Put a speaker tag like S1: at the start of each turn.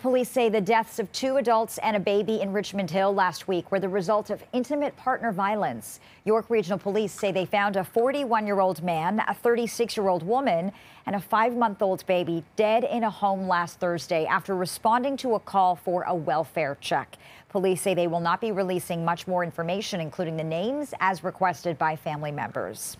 S1: Police say the deaths of two adults and a baby in Richmond Hill last week were the result of intimate partner violence. York Regional Police say they found a 41 year old man, a 36 year old woman, and a five month old baby dead in a home last Thursday after responding to a call for a welfare check. Police say they will not be releasing much more information, including the names, as requested by family members.